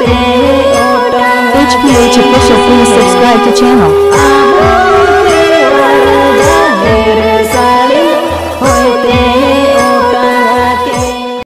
Which please subscribe to channel.